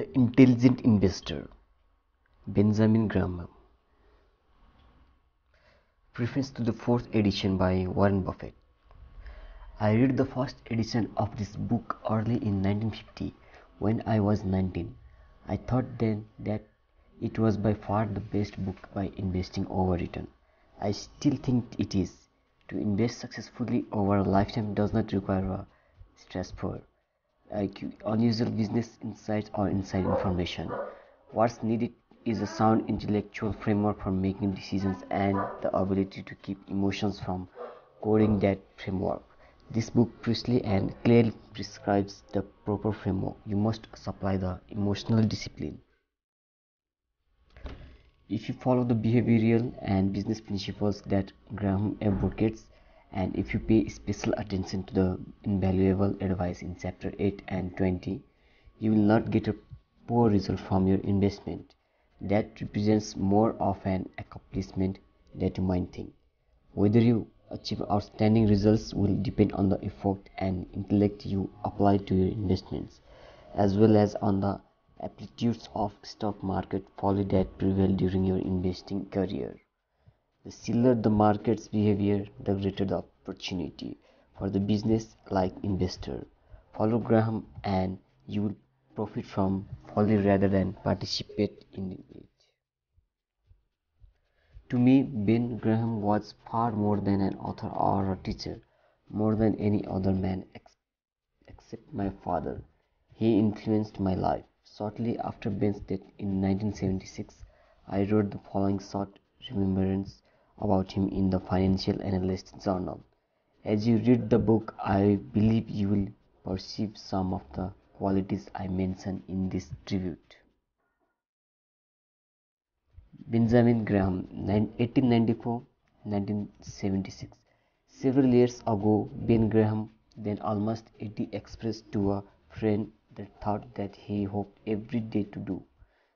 The Intelligent Investor Benjamin Graham Preface to the fourth edition by Warren Buffett I read the first edition of this book early in 1950 when I was 19. I thought then that it was by far the best book by investing overwritten. I still think it is. To invest successfully over a lifetime does not require a stressful IQ, unusual business insights or inside information. What's needed is a sound intellectual framework for making decisions and the ability to keep emotions from coding that framework. This book precisely and clearly prescribes the proper framework. You must supply the emotional discipline. If you follow the behavioral and business principles that Graham advocates, and if you pay special attention to the invaluable advice in chapter 8 and 20, you will not get a poor result from your investment. That represents more of an accomplishment think. Whether you achieve outstanding results will depend on the effort and intellect you apply to your investments, as well as on the aptitudes of stock market folly that prevail during your investing career. The sillier the market's behavior, the greater the opportunity for the business like investor. Follow Graham and you will profit from folly rather than participate in it. To me, Ben Graham was far more than an author or a teacher, more than any other man ex- except my father. He influenced my life. Shortly after Ben's death in 1976, I wrote the following short remembrance about him in the Financial Analyst Journal. As you read the book, I believe you will perceive some of the qualities I mention in this tribute. Benjamin Graham, 1894 1976. Several years ago, Ben Graham, then almost 80, expressed to a friend the thought that he hoped every day to do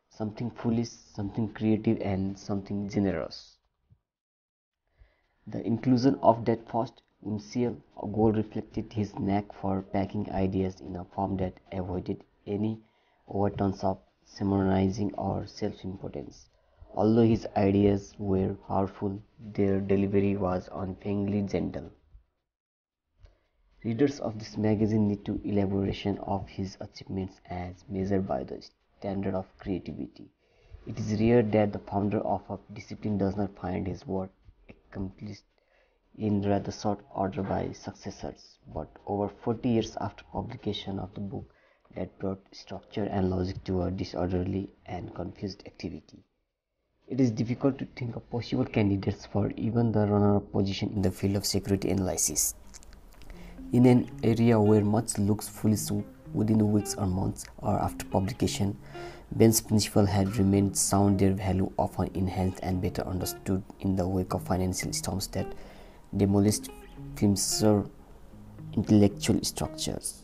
something foolish, something creative, and something generous. The inclusion of that first whimsical goal reflected his knack for packing ideas in a form that avoided any overtones of sermonizing or self-importance. Although his ideas were powerful, their delivery was unfailingly gentle. Readers of this magazine need to elaboration of his achievements as measured by the standard of creativity. It is rare that the founder of a discipline does not find his work accomplished in rather short order by successors, but over 40 years after publication of the book that brought structure and logic to a disorderly and confused activity. It is difficult to think of possible candidates for even the runner-up position in the field of security analysis. In an area where much looks foolish within weeks or months or after publication, Ben's principle had remained sound, their value often enhanced and better understood in the wake of financial storms that demolished Flimser intellectual structures.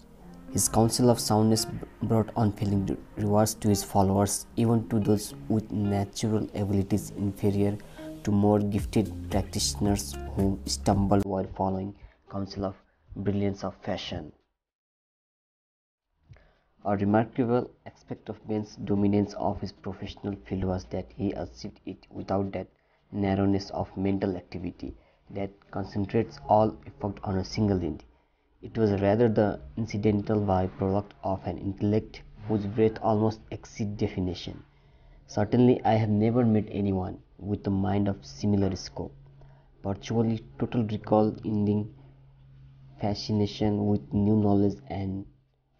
His counsel of soundness brought unfailing rewards to his followers, even to those with natural abilities inferior to more gifted practitioners who stumbled while following counsel of brilliance of fashion. A remarkable aspect of Ben's dominance of his professional field was that he achieved it without that narrowness of mental activity that concentrates all effort on a single end. It was rather the incidental by-product of an intellect whose breadth almost exceeds definition. Certainly I have never met anyone with a mind of similar scope, virtually total recall ending fascination with new knowledge and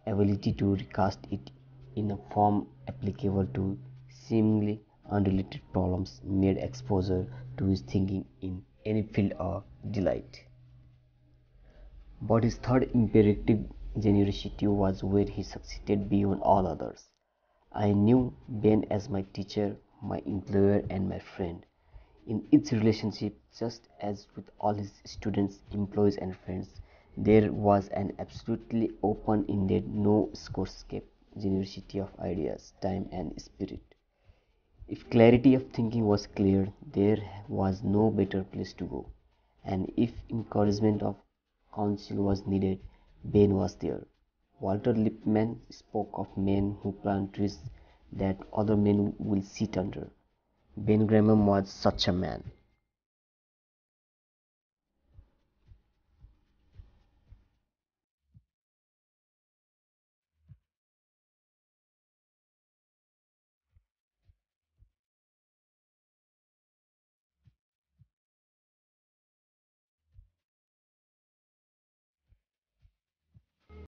ability to recast it in a form applicable to seemingly unrelated problems made exposure to his thinking in any field a delight. But his third imperative, generosity, was where he succeeded beyond all others. I knew Ben as my teacher, my employer, and my friend. In its relationship, just as with all his students, employees, and friends, there was an absolutely open-ended, no scorescape generosity of ideas, time, and spirit. If clarity of thinking was clear, there was no better place to go, and if encouragement of counsel was needed, Ben was there. Walter Lippmann spoke of men who plant trees that other men will sit under. Ben Graham was such a man.